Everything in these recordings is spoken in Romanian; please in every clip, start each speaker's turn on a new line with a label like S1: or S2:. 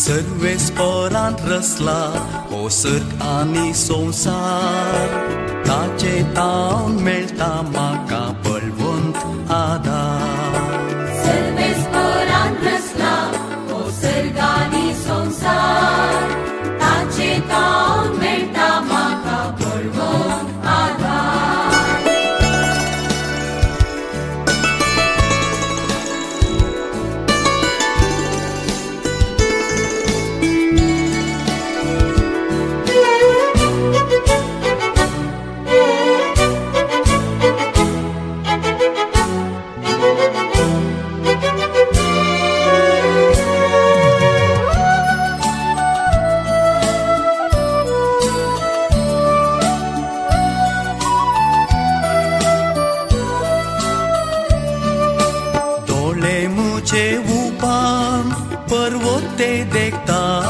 S1: सर्वेस परान रसला हो सर आनी संसार ताचे ता
S2: Dole muce upan Pervote dekta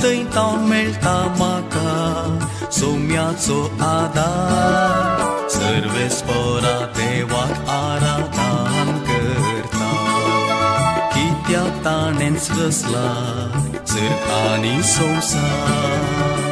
S2: Tăi taun melta maka Somiazo ada. Serves pora dewak aratan kerta Kitiak tanen sresla Sirkani somsa
S1: Serves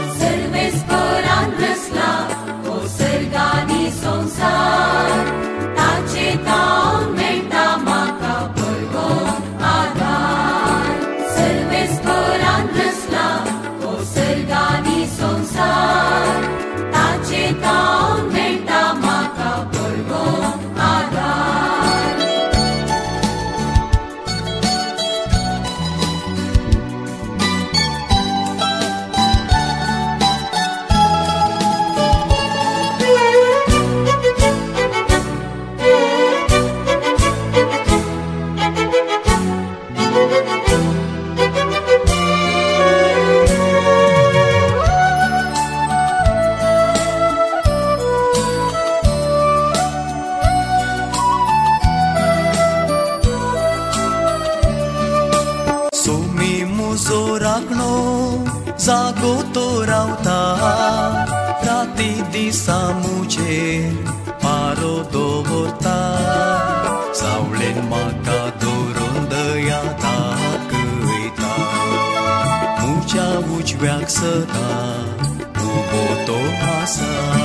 S2: muzorakno zagoto rauta Rati di samuce paro dohota Saulen maka dorong daya ta kuita Mucha wuch vyak seta uboto asa